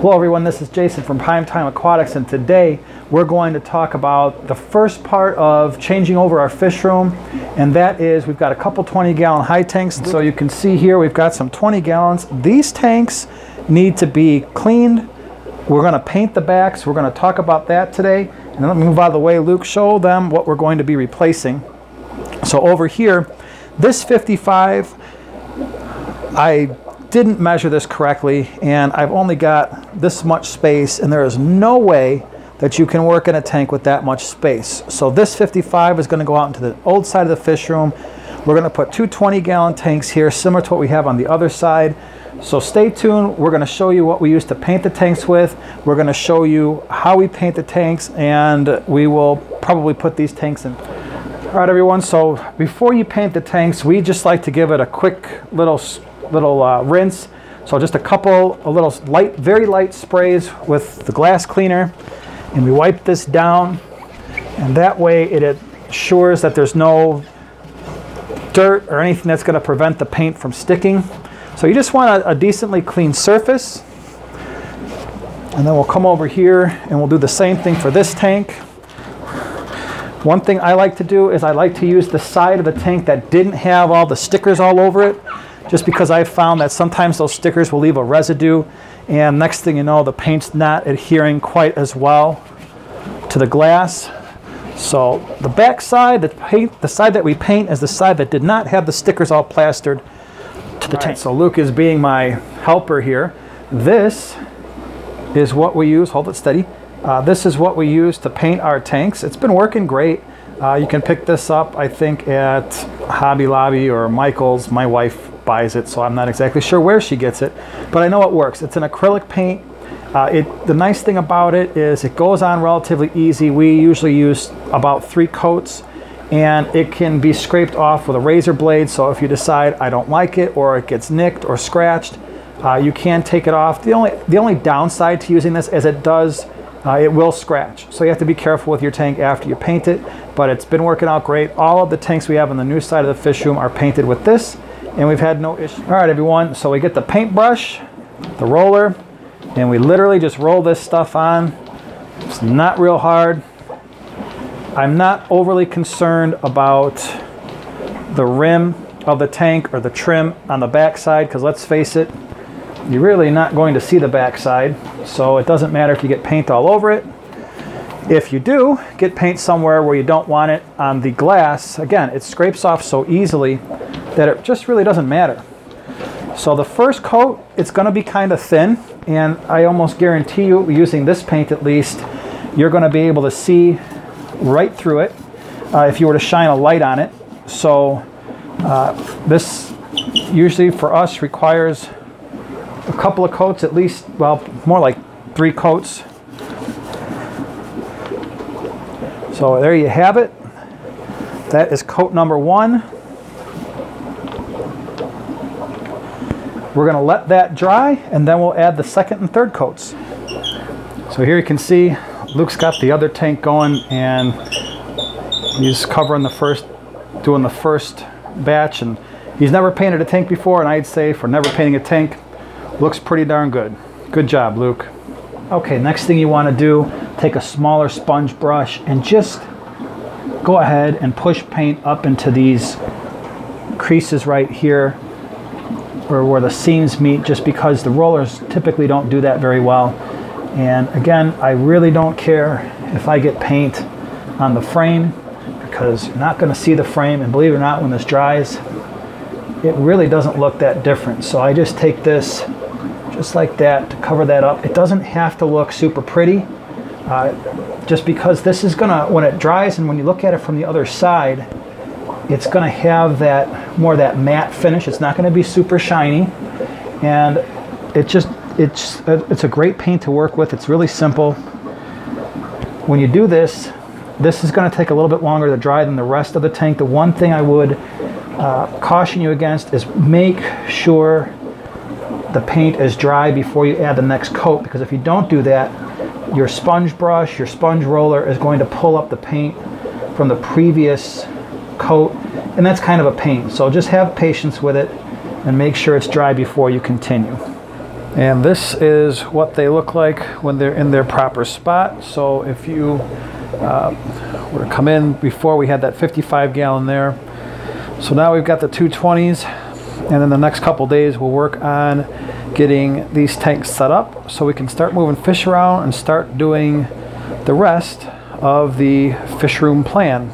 Hello everyone, this is Jason from Primetime Aquatics and today we're going to talk about the first part of changing over our fish room and that is we've got a couple 20 gallon high tanks. And so you can see here we've got some 20 gallons. These tanks need to be cleaned. We're going to paint the backs. We're going to talk about that today. And let me move out of the way, Luke, show them what we're going to be replacing. So over here, this 55, I didn't measure this correctly and I've only got this much space and there is no way that you can work in a tank with that much space. So this 55 is going to go out into the old side of the fish room. We're going to put two 20 gallon tanks here similar to what we have on the other side. So stay tuned. We're going to show you what we use to paint the tanks with. We're going to show you how we paint the tanks and we will probably put these tanks in. All right, everyone. So before you paint the tanks, we just like to give it a quick little little uh, rinse. So just a couple, a little light, very light sprays with the glass cleaner. And we wipe this down. And that way it ensures that there's no dirt or anything that's going to prevent the paint from sticking. So you just want a, a decently clean surface. And then we'll come over here and we'll do the same thing for this tank. One thing I like to do is I like to use the side of the tank that didn't have all the stickers all over it just because I've found that sometimes those stickers will leave a residue and next thing you know the paint's not adhering quite as well to the glass. So the back side, the, paint, the side that we paint is the side that did not have the stickers all plastered to the tank. So Luke is being my helper here. This is what we use, hold it steady. Uh, this is what we use to paint our tanks. It's been working great. Uh, you can pick this up, I think, at Hobby Lobby or Michael's. My wife buys it, so I'm not exactly sure where she gets it, but I know it works. It's an acrylic paint. Uh, it, the nice thing about it is it goes on relatively easy. We usually use about three coats and it can be scraped off with a razor blade. So if you decide I don't like it or it gets nicked or scratched, uh, you can take it off. The only, the only downside to using this is it does, uh, it will scratch. So you have to be careful with your tank after you paint it, but it's been working out great. All of the tanks we have on the new side of the fish room are painted with this and we've had no issue. All right, everyone, so we get the paintbrush, the roller, and we literally just roll this stuff on. It's not real hard. I'm not overly concerned about the rim of the tank or the trim on the backside because let's face it, you're really not going to see the backside. So it doesn't matter if you get paint all over it. If you do get paint somewhere where you don't want it on the glass, again, it scrapes off so easily that it just really doesn't matter. So the first coat, it's going to be kind of thin, and I almost guarantee you, using this paint at least, you're going to be able to see right through it uh, if you were to shine a light on it. So uh, this usually for us requires a couple of coats at least, well, more like three coats. So there you have it. That is coat number one. We're going to let that dry and then we'll add the second and third coats. So here you can see Luke's got the other tank going and he's covering the first, doing the first batch and he's never painted a tank before and I'd say for never painting a tank, looks pretty darn good. Good job, Luke. Okay, next thing you want to do, take a smaller sponge brush and just go ahead and push paint up into these creases right here or where the seams meet just because the rollers typically don't do that very well. And again, I really don't care if I get paint on the frame because you're not going to see the frame. And believe it or not, when this dries, it really doesn't look that different. So I just take this just like that to cover that up. It doesn't have to look super pretty uh, just because this is going to, when it dries and when you look at it from the other side, it's going to have that more that matte finish. It's not going to be super shiny, and it just it's it's a great paint to work with. It's really simple. When you do this, this is going to take a little bit longer to dry than the rest of the tank. The one thing I would uh, caution you against is make sure the paint is dry before you add the next coat because if you don't do that, your sponge brush, your sponge roller is going to pull up the paint from the previous coat, and that's kind of a pain. So just have patience with it and make sure it's dry before you continue. And this is what they look like when they're in their proper spot. So if you uh, were to come in before we had that 55 gallon there. So now we've got the 220s and then the next couple days we'll work on getting these tanks set up so we can start moving fish around and start doing the rest of the fish room plan.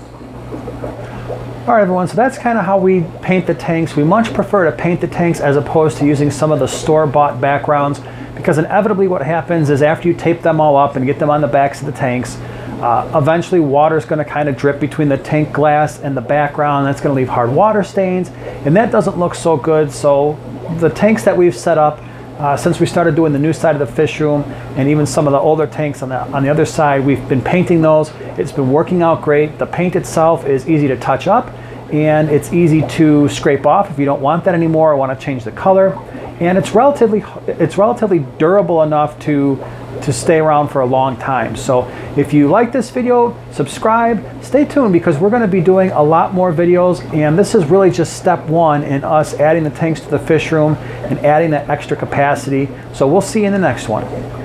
All right, everyone, so that's kind of how we paint the tanks. We much prefer to paint the tanks as opposed to using some of the store-bought backgrounds because inevitably what happens is after you tape them all up and get them on the backs of the tanks, uh, eventually water is going to kind of drip between the tank glass and the background. That's going to leave hard water stains, and that doesn't look so good. So the tanks that we've set up, uh, since we started doing the new side of the fish room and even some of the older tanks on the, on the other side, we've been painting those. It's been working out great. The paint itself is easy to touch up and it's easy to scrape off if you don't want that anymore or want to change the color. And it's relatively, it's relatively durable enough to to stay around for a long time. So if you like this video, subscribe, stay tuned because we're going to be doing a lot more videos and this is really just step one in us adding the tanks to the fish room and adding that extra capacity. So we'll see you in the next one.